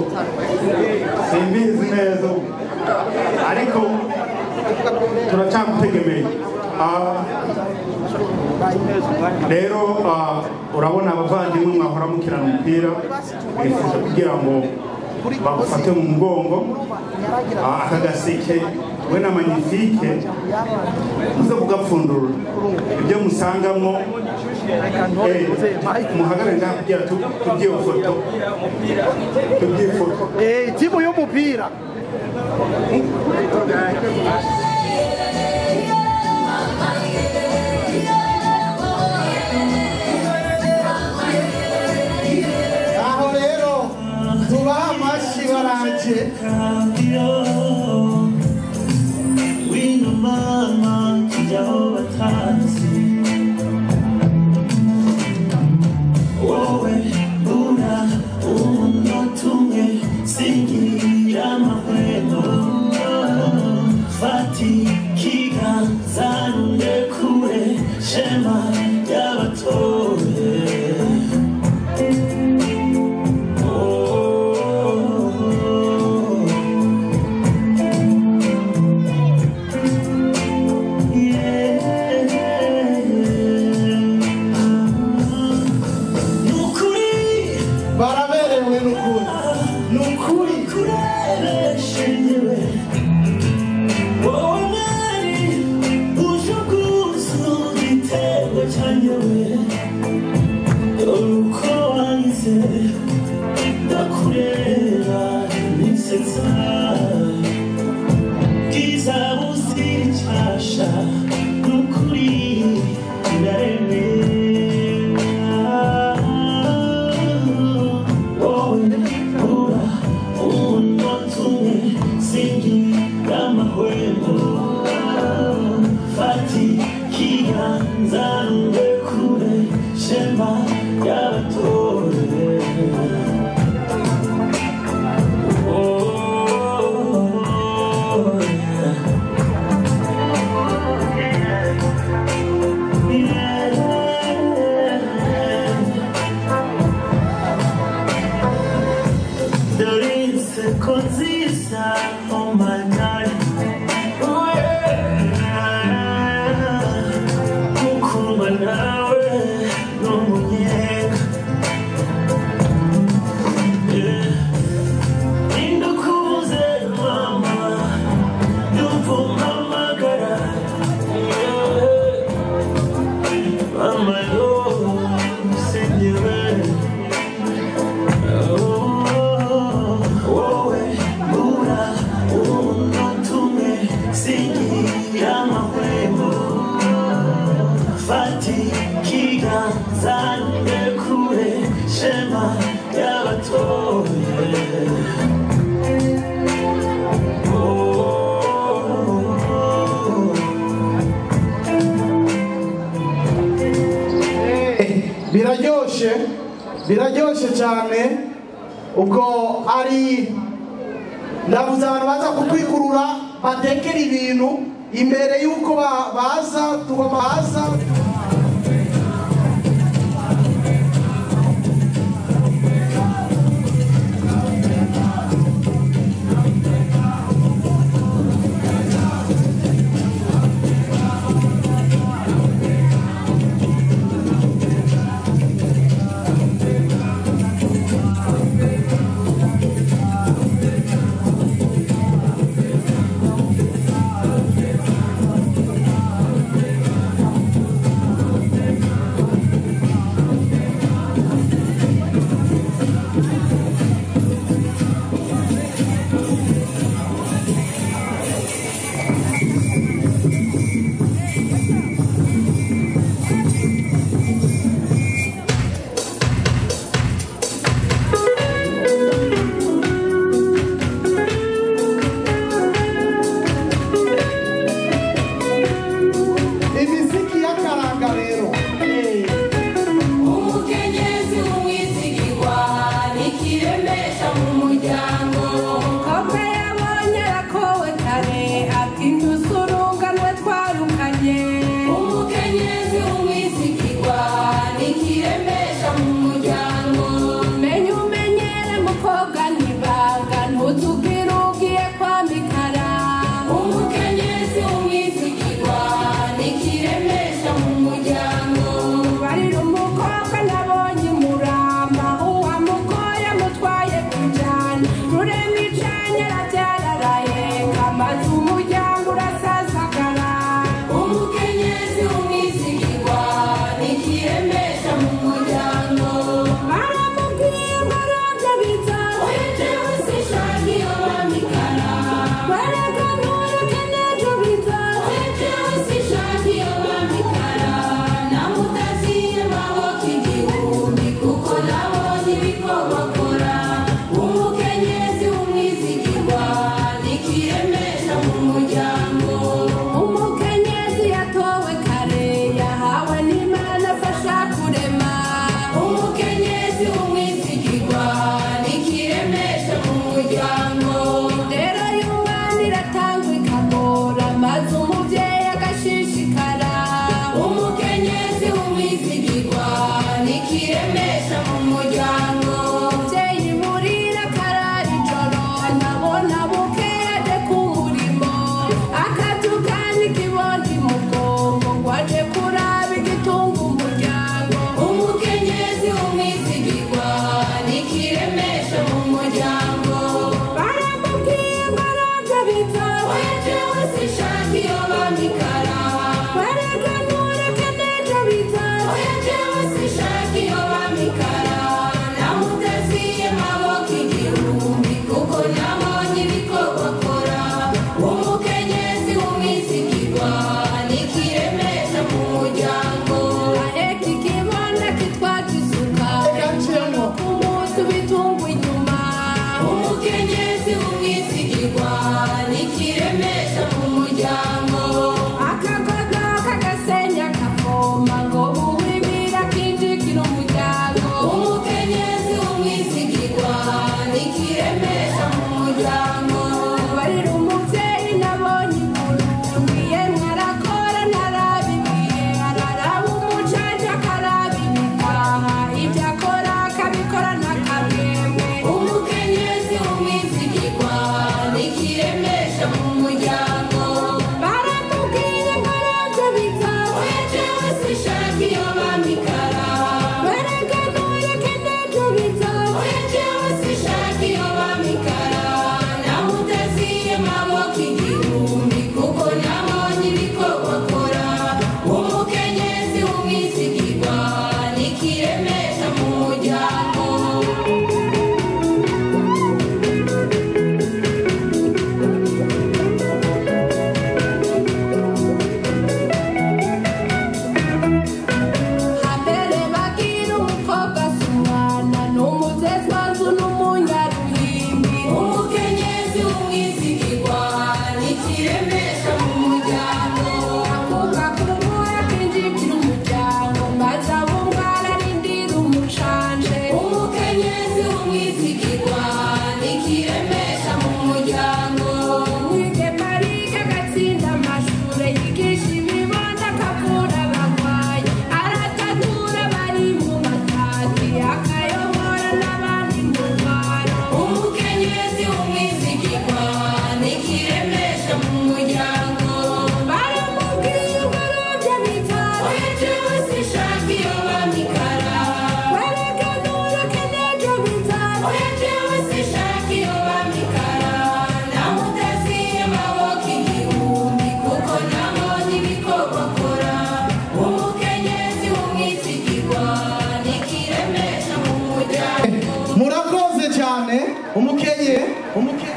simbizi neza ubu ariko turacyamutegemeye rero urabona abavandimwe mwahora mukirana umupira bifuza kugira ngo bagufate mu mugongo aka gaseke we na magnifique. Muze kugapfundura ibyo musangamo muhagarare kugira tujye ifoto eu ifoto timu tipo y'umupira aho rero tubaha amashyi baranje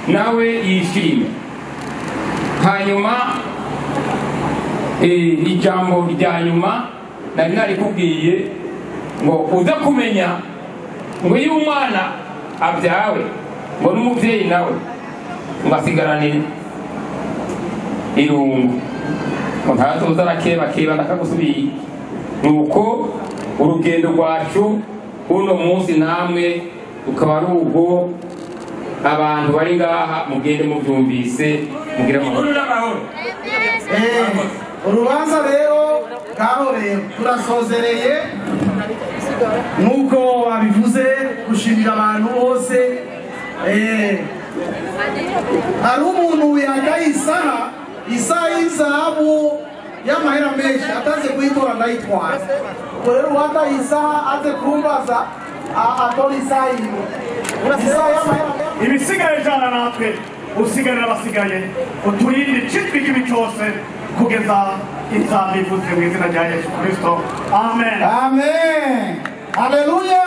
nawe yishime hanyuma eh, ijambo rya nyuma nari narikubwiye ngo uza kumenya ngo iyo umwana abyawe ngo n'umubyeyi nawe ngo asigarane irungu. Ngo ntatuza arakebakeba ndakagusubiye. Nuko urugendo rwacu uno munsi namwe rukaba ari ubwo abantu bari ngaha mugende mubyumvise mugire amahoro urubanza rero ngaho rero turasozereye nk'uko babivuze gushimira abantu bose Eh, hari umuntu yagaye isaha isaha y'izahabu y'amahera menshi ataze kuyitora ndayitwara ubwo rero uwagaye isaha aze kumbaza a- atora isaha yiwe isaha y'amahera menshi ibisigaye jana natwe. Usigarira abasigaye uturinde icitwi kibi cyose kugeza inzamba ivuze mu izina rya yesu kirisito amen. Amen. Haleluya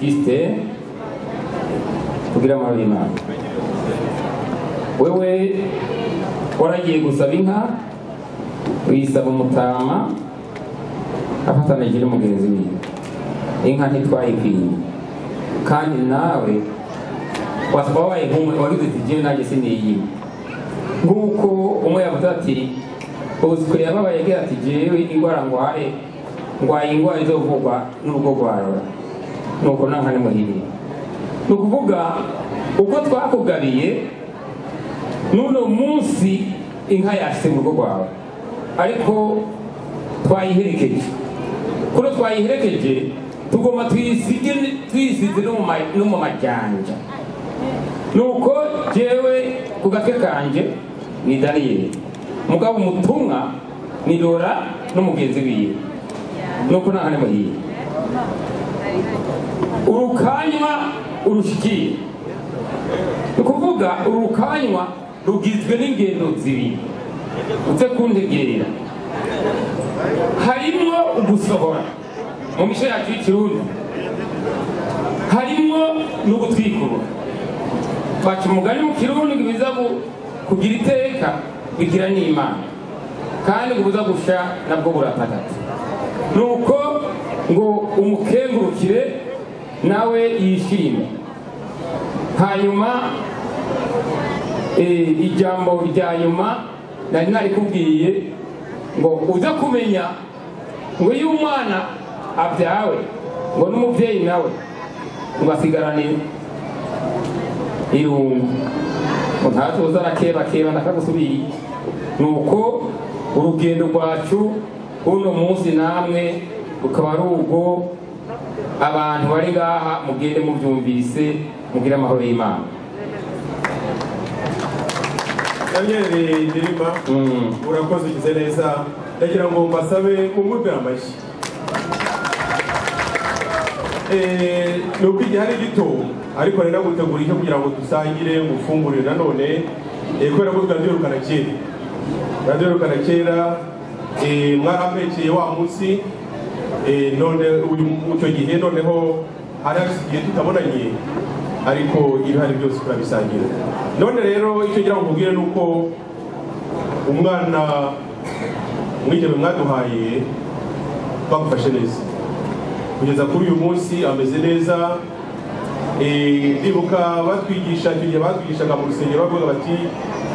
kiste kugira amahoro y'imana wewe waragiye gusaba inka uyisaba umutama afatanije n'umugenzi wiwe inka ntitwayikwiye kandi nawe wasaba wabaye nk'umwe wagize ati jewe nanjye siniyima nk'uko umwe yavuze ati ubusiko yababaye agira ati jewe indwara ngware ngwaye indwara izovugwa n'urugo rwawe nuko nanka nimuhiriye ni ukuvuga uko twakugabiye n'uno munsi inka yashyize mu rugo rwawe. Ariko twayiherekeje. Kuko twayiherekeje tugomba tuyisize no mu majyanja nuko jewe ku gatwe kanje ni daniyeli mugabo umutumwa ni lora n'umugenzi wiwe. Nuko nta hane muhiye urukanywa urushikiye ni ukuvuga urukanywa rugizwe n'ingendo zibiri. Uze kuntegerera harimwo ugusohora. Mu mico yacu y'ikirundi. Harimwo n'ugutwikurura baca umugani mu kirundi ngo ibiza kugira iteka bigira n'imana. Kandi ngo ubuza gusha nabwo buratatatu nuko ngo umukengurukire nawe yishime hanyuma eh, ijambo rya nyuma nari narikubwiye ngo uze kumenya ngo iyo umwana abyawe ngo n'umubyeyi nawe ngo asigarane irungu. Ngo ntatuza arakebakeba ndakagusubiriye nuko urugendo rwacu uno munsi namwe rukaba ari ubwo abantu bari ngaha mugende mubyumvise mugire amahoro y'imana. Daniel ndirima urakoze ugize neza. Ndagira ngo mbasabe mumwumvire amashyi Eh, ni uko igihe ari gito ariko nari nagutegura icyo kugira ngo dusangire mufungurire nanone eh, kubera ko turabyirukana kera. Turabyirukana kera eh, mwarampekeye wa munsi none icyo gihe noneho hari igihe tutabonanye ariko ibihari byose turabisangira none rero icyo ngira ngo nkubwire ni uko umwana mwigeme mwaduhaye bagufashe neza kugeza kuri uyu munsi ameze neza Eh, ndibuka batwigisha icyo gihe batwigishaga mu rusengero bavuga bati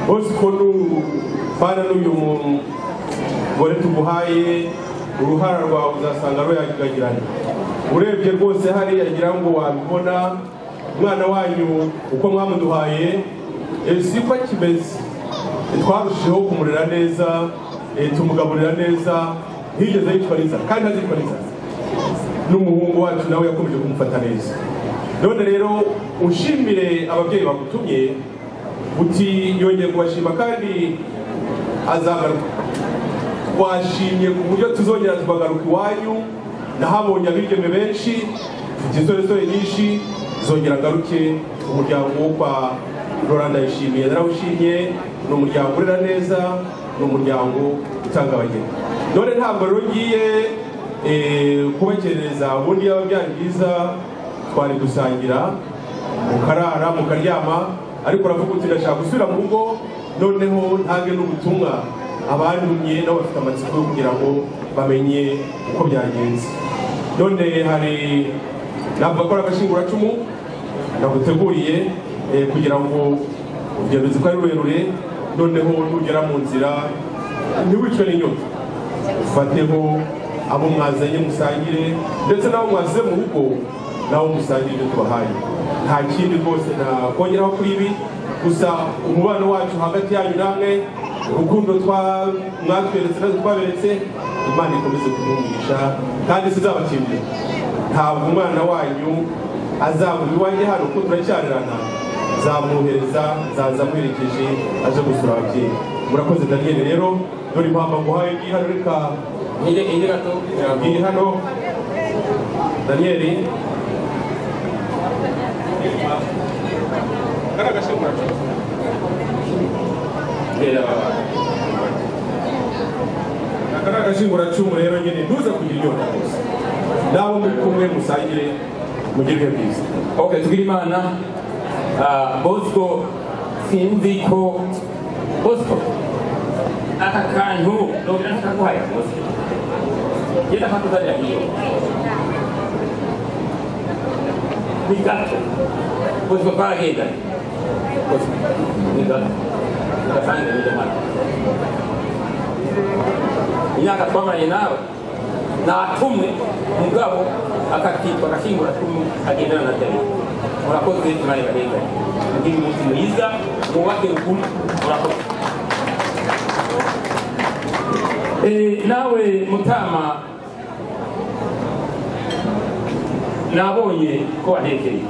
bose ko nufana n'uyu mugore tuguhaye uruhara rwawe uzasanga ruyagiranye urebye rwose hariya ngira ngo wabibona umwana wanyu uko mwamuduhaye eh, siko akimeze? Twarushijeho kumurera neza tumugaburira neza ntiyigeze yicwa n'inzara kandi ntazicwa n'inzara n'umuhungu wacu nawe yakomeje kumufata neza. None rero ushimire ababyeyi bagutumye uti yongeye kubashima kandi azagaruka. Twashimye ku buryo tuzongera tukagaruka iwanyu nahabonye abigeme benshi mfite insoresore nyinshi zongera ngaruke umuryango wo kwa Laurent Ndayishimiye. Narawushimye ni umuryango urera neza ni umuryango utanga abageni none ntabwo rero ngiye eh, kubakerereza ubundi yaba byari byiza twari gusangira mukarara mukaryama ariko uravuga uti ndashaka gusubira mu rugo noneho ntange n'ubutumwa. Abandumye nabo bafite amatsiko yo kugira ngo bamenye uko byagenze. None hari navuga ko agashinguracumu naguteguriye eh, kugira ngo urugendo ko ari rurerure noneho nugera mu nzira ntiwicwe n'inyota. Ufateho abo mwazanye musangire ndetse n'abo mwasize mu rugo nabo musangire ibyo tubahaye. Nta kindi rwose nakongeraho kuri ibi gusa umubano wacu hagati yanyu namwe urukundo twa- mwatweretse natwe twaberetse imana ikomeze kumwumvisha kandi sizabakindira ntabwo umwana wanyu azaguma iwanjye hano kuko turacyarerana. Zamwohereza zaza amuherekeje aje gusura ababyeyi. Murakoze daniyeli rero dore impamvu nguhaye ngiyi hano. Reka ngiyi hano daniyeli kari agashinguracumu aka ni agashinguracumu rero nyine ntuze kugira inyota gusa n'abo muri kumwe musangire mugire byiza ok imana Ah, bosco sinzi ko bosco aka kantu nobira ntakaguhaye bosco. Genda kakuzanira hiyo. Ni gato. Bosco karagenda bosco ni gato ugasanga ni jamani. Imyaka twamaranye nawe natumwe mugabo akakitwa agashingura tumwe agendana na dani murakoze imana ibaheza mugire umunsi mwiza mwubake urukundo murakoze Eh, nawe mutama nabonye ko wantekeye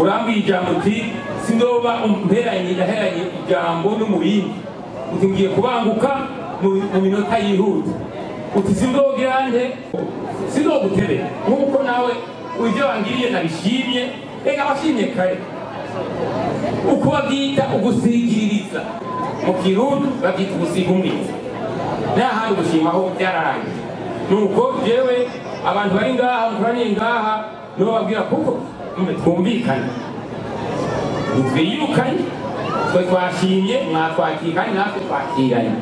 urambwiye ijambo uti sindoba umperanye yaheranye ijambo n'umubindi uti ngiye kubanguka mu mu minota yihuta. Uti sindogira nte sindogutere. Nk'uko nawe ibyo wangiriye nabishimye. Reka washimye kare. Uko babyita ugusigiririza mu kirundi babyita ugusiga umwiza nta handi gushimaho byararangiye nuko jewe abantu bari ngaha mukoraniye ngaha. Nibo babwira kuko twumvikane. Ntitwiyirukanye twe twashimye mwatwakira kandi natwe twakiranye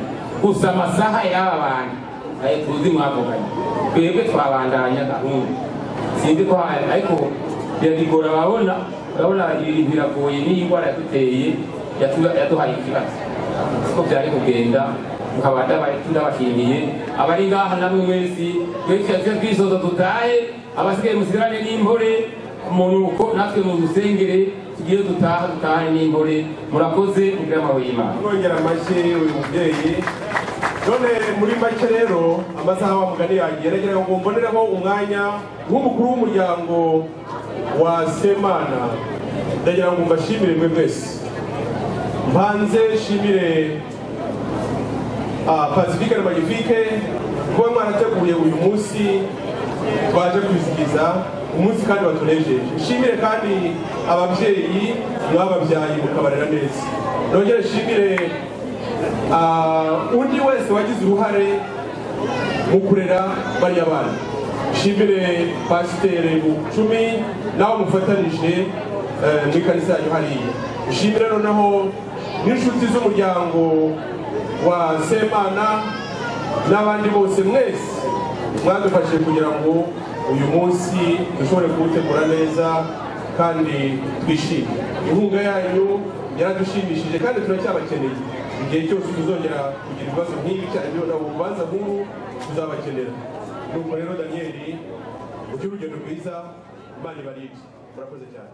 gusa amasaha y'aba bantu ayo tuzi mwavuganye twebwe twabandanya gahunda. Sinzi ko ariko birabigora ababona urabona ibintu biragoye n'iyi ndwara yaduteye yaduhaye ikibazo. Siko byari kugenda tukaba ndabashimiye abari ngaha namwe mwese twese tuze twisoza dutahe abasigaye musigarane n'impore umunuko natwe mudusengere tugire dutaha dutahane n'impore murakoze kugira amabuye y'imana. Mwongera amashyi uyu mubyeyi. None muri make rero amasaha wa mugani yanjye yaragira ngo mbonereho umwanya nk'umukuru w'umuryango wa semana. Ndagira ngo mbashimire mwe mwese. Mbanze nshimire ah, pacifique na magnifique kuba mwarateguye uyu munsi twaje kwizihiza. Umunsi kandi watunejeje nshimire kandi ababyeyi mwababyaye mukabarera neza. Nongere nshimire ah, undi wese wagize uruhare mu kurera bariya bana. Nshimire pasiteri bucumi nawe mufatanije eh, mu ikanisa yanyu hariya. Nshimire noneho n'inshuti z'umuryango wa semana n'abandi bose mwese mwadufashije kugira ngo uyu munsi dushobore kuwutegura neza kandi twishime inkunga yanyu yaradushimishije kandi turacyabakeneye. Igihe cyose tuzongera kugira ibibazo nk'ibi cyane na urubanza nk'uru tuzabakenera. Nuko rero daniyeli ugire urugendo rwiza imana ibarinde murakoze cyane.